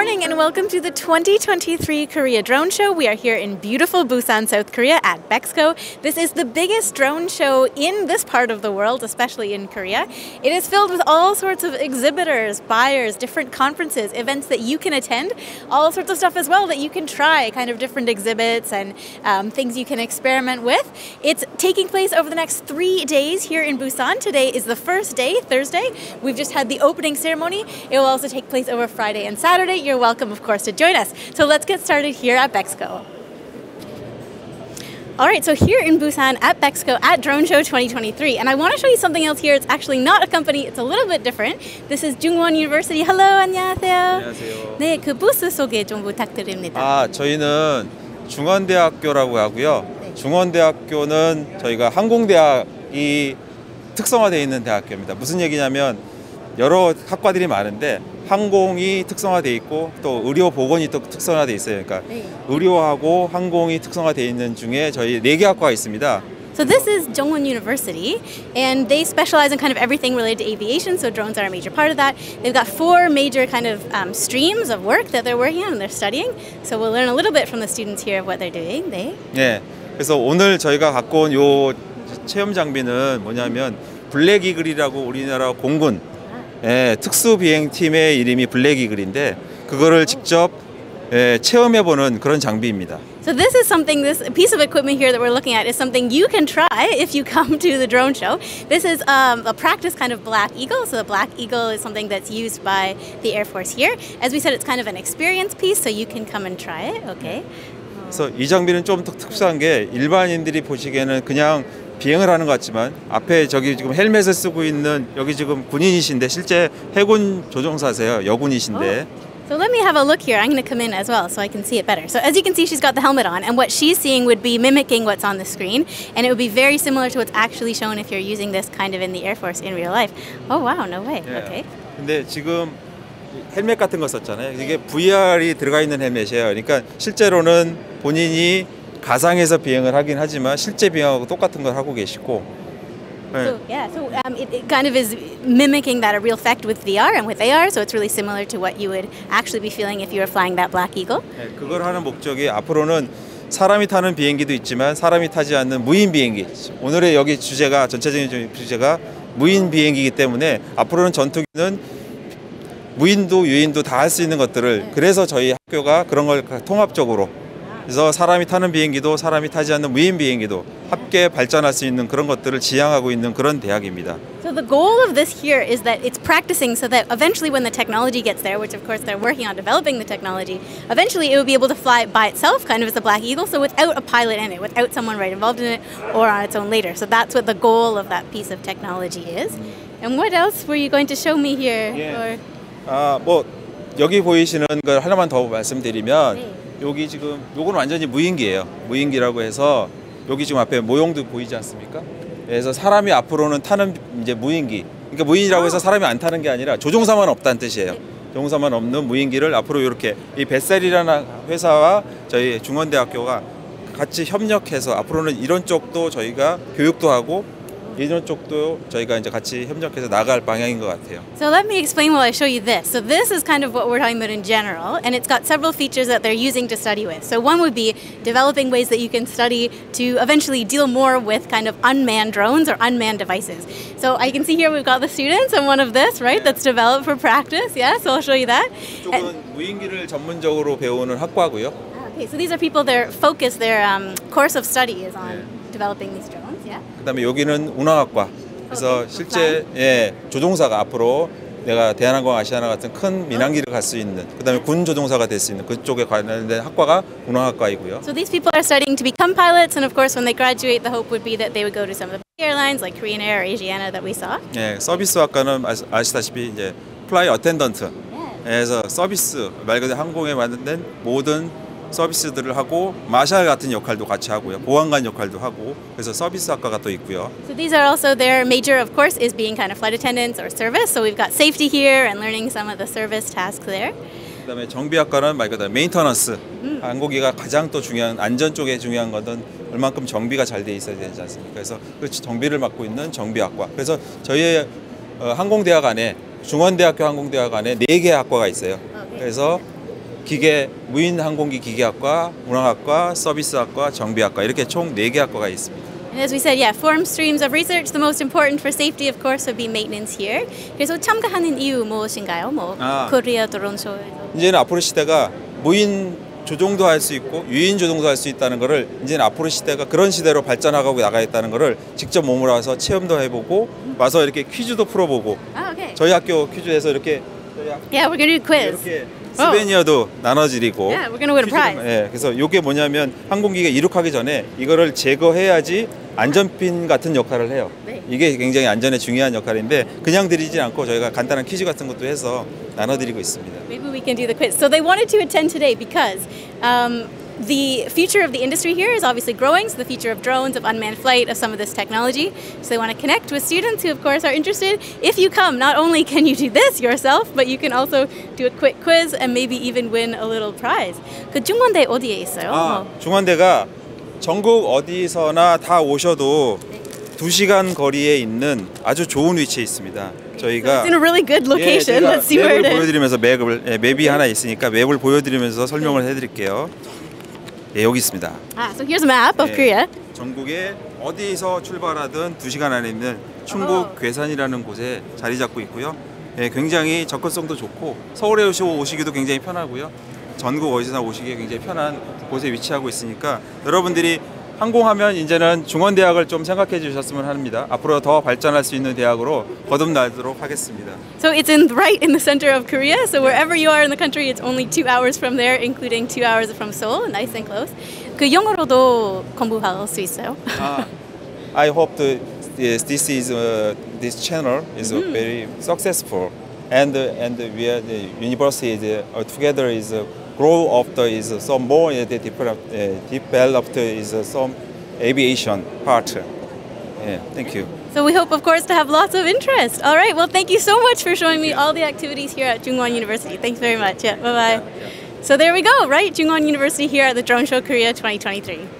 morning and welcome to the 2023 Korea Drone Show. We are here in beautiful Busan, South Korea at Bexco. This is the biggest drone show in this part of the world, especially in Korea. It is filled with all sorts of exhibitors, buyers, different conferences, events that you can attend, all sorts of stuff as well that you can try, kind of different exhibits and um, things you can experiment with. It's taking place over the next three days here in Busan. Today is the first day, Thursday. We've just had the opening ceremony. It will also take place over Friday and Saturday. You're welcome, of course, to join us. So let's get started here at Bexco. All right, so here in Busan at Bexco at Drone Show 2023, and I want to show you something else here. It's actually not a company, it's a little bit different. This is Jungwon University. Hello, 안녕하세요. 안녕하세요. 네, 그 부스 소개 좀 부탁드립니다. 아, 저희는 중원대학교라고 하고요. 네. 중원대학교는 저희가 항공대학이 특성화되어 있는 대학교입니다. 무슨 얘기냐면 여러 학과들이 많은데 항공이 특성화되어 있고 또 의료 보건이 또 특성화되어 있어요. 그러니까 네. 의료하고 항공이 특성화되어 있는 중에 저희 네 개 학과가 있습니다. So this is Jungwon University, and they specialize in kind of everything related to aviation. So drones are a major part of that. They've got four major kind of um, streams of work that they're working on and they're studying. So we'll learn a little bit from the students here of what they're doing. They 예. 그래서 오늘 저희가 갖고 온 요 체험 장비는 뭐냐면 블랙 이글이라고 우리나라 공군 예, 특수 비행 팀의 이름이 블랙 이글인데 그거를 직접 예, 체험해 보는 그런 장비입니다. So this is something. This piece of equipment here that we're looking at is something you can try if you come to the drone show. This is um, a practice kind of Black Eagle. So the Black Eagle is something that's used by the Air Force here. As we said, it's kind of an experience piece, so you can come and try it. Okay. 그래서 이 장비는 좀더 특수한 게 일반인들이 보시기에는 그냥 비행을 하는 것 같지만 앞에 저기 지금 헬멧을 쓰고 있는 여기 지금 군인이신데 실제 해군 조종사세요. 여군이신데 So let me have a look here. I'm going to come in as well so I can see it better. So as you can see, she's got the helmet on, and what she's seeing would be mimicking what's on the screen, and it would be very similar to what's actually shown if you're using this kind of in the Air Force in real life. Oh wow, no way. 예. Okay. 근데 지금 헬멧 같은 거 썼잖아요. 이게 VR이 들어가 있는 헬멧이에요. 그러니까 실제로는 본인이 가상에서 비행을 하긴 하지만 실제 비행하고 똑같은 걸 하고 계시고. 예. So yeah, so um, it, it kind of is mimicking that a real effect with VR and with AR. So it's really similar to what you would actually be feeling if you were flying that Black Eagle. 예, 그걸 하는 목적이 앞으로는 사람이 타는 비행기도 있지만 사람이 타지 않는 무인 비행기. 오늘의 여기 주제가 전체적인 주제가 무인 비행기이기 때문에 앞으로는 전투기는 무인도 유인도 다 할 수 있는 것들을 그래서 저희 학교가 그런 걸 통합적으로 그래서 사람이 타는 비행기도 사람이 타지 않는 무인 비행기도 함께 발전할 수 있는 그런 것들을 지향하고 있는 그런 대학입니다. So the goal of this here is that it's practicing so that eventually when the technology gets there, which of course they're working on developing the technology, eventually it will be able to fly by itself, kind of as a Black Eagle, so without a pilot in it, without someone right involved in it or on its own later. So that's what the goal of that piece of technology is. And what else were you going to show me here? Yeah. Or 아, 뭐 여기 보이시는 걸 하나만 더 말씀드리면 네. 여기 지금 요거는 완전히 무인기예요. 무인기라고 해서 여기 지금 앞에 모형도 보이지 않습니까? 그래서 사람이 앞으로는 타는 이제 무인기. 그러니까 무인이라고 해서 사람이 안 타는 게 아니라 조종사만 없다는 뜻이에요. 조종사만 없는 무인기를 앞으로 이렇게 이 뱃셀이라는 회사와 저희 중원대학교가 같이 협력해서 앞으로는 이런 쪽도 저희가 교육도 하고 이런 쪽도 저희가 이제 같이 협력해서 나갈 방향인 것 같아요. So let me explain while I show you this. So this is kind of what we're talking about in general, and it's got several features that they're using to study with. So one would be developing ways that you can study to eventually deal more with kind of unmanned drones or unmanned devices. So I can see here we've got the students and one of this, right, that's developed for practice. Yeah, so I'll show you that. And- 이쪽은 무인기를 전문적으로 배우는 학과고요. Ah, okay, so these are people. Their focus, their um, course of study is on Developing these drones. Yeah. 그다음에 여기는 운항학과. 그래서 어, 실제 예, 조종사가 앞으로 내가 대한항공 아시아나 같은 큰 민항기를 갈 수 있는 그다음에 군 조종사가 될 수 있는 그쪽에 관련된 학과가 운항학과이고요. So these people are studying to become pilots, and of course, when they graduate, the hope would be that they would go to some of the airlines like Korean Air or Asiana that we saw. 예, 서비스 학과는 아시- 아시다시피 이제 flight attendant. 그래서 서비스 말 그대로 항공에 관련된 모든 서비스들을 하고 marshal 같은 역할도 같이 하고요. 보안관 역할도 하고 그래서 서비스 학과가 또 있고요. So these are also their major, of course, is being kind of flight attendants or service. So we've got safety here and learning some of the service tasks there. 그다음에 정비학과는 말 그대로 maintenance 항공기가 가장 또 중요한 안전 쪽에 중요한 것은 얼만큼 정비가 잘 돼 있어야 되지 않습니까? 그래서 그 정비를 맡고 있는 정비학과. 그래서 저희 어, 항공대학 안에 중원대학교 항공대학 안에 네 개 학과가 있어요. 그래서 기계 무인 항공기 기계학과, 운항학과, 서비스학과, 정비학과 이렇게 총 4개 학과가 있습니다. And as we said, yeah, four streams of research. The most important for safety, of course, would be maintenance here. 그래서 참가하는 이유 무엇인가요? 뭐 아. 코리아 드론 쇼에서. 이제는 앞으로 시대가 무인 조종도 할 수 있고 유인 조종도 할 수 있다는 거를 이제는 앞으로 시대가 그런 시대로 발전하고 나가겠다는 거를 직접 몸으로 와서 체험도 해보고 와서 이렇게 퀴즈도 풀어보고 Ah, okay. 저희 학교 퀴즈에서 이렇게 저희 학- Yeah, we're gonna do quiz. 이렇게 스베니어도 나눠드리고 Yeah, we're gonna win a 퀴즈도- prize. 예, 그래서 이게 뭐냐면 항공기가 이륙하기 전에 이거를 제거해야지 안전핀 같은 역할을 해요. 네. 이게 굉장히 안전에 중요한 역할인데 그냥 드리지 않고 저희가 간단한 퀴즈 같은 것도 해서 나눠드리고 있습니다. Maybe we can do the quiz. So they wanted to attend today because um, the future of the industry here is obviously growing. So the future of drones, of unmanned flight, of some of this technology. So they want to connect with students who, of course, are interested. If you come, not only can you do this yourself, but you can also do a quick quiz and maybe even win a little prize. 그 중원대 어디에 있어요? 아, 중환대가 전국 어디서나 다 오셔도 두 시간 거리에 있는 아주 좋은 위치에 있습니다. 저희가 It's in a really good location. 예, 제가 Let's see where 맵을 it is. 보여드리면서 맵을 예, 맵이 하나 있으니까 맵을 보여드리면서 설명을 해드릴게요. 예, 여기 있습니다. Ah, so here's a map of 예, Korea. 전국에 어디서 출발하든 두 시간 안에 있는 충북 어. 괴산이라는 곳에 자리 잡고 있고요. 예, 굉장히 접근성도 좋고 서울에 오시- 오시기도 굉장히 편하고요. 전국 어디서나 오시기에 굉장히 편한 곳에 위치하고 있으니까 여러분들이 항공하면 이제는 중원대학을 좀 생각해 주셨으면 합니다. 앞으로 더 발전할 수 있는 대학으로 거듭나도록 하겠습니다. So it's in right in the center of Korea. So wherever you are in the country, it's only two hours from there, including two hours from Seoul. Nice and close. 그 영어로도 공부할 수 있어요. Ah, I hope that this, this is uh, this channel is uh, very successful, and uh, and we are the university is, uh, together is uh, grow up the is some more uh, the developed uh, developed is uh, some aviation part. Yeah, thank you. So we hope, of course, to have lots of interest. All right. Well, thank you so much for showing me all the activities here at Jungwon University. Thanks very much. Yeah. Bye bye. So there we go. Right, Jungwon University here at the Drone Show Korea 2023.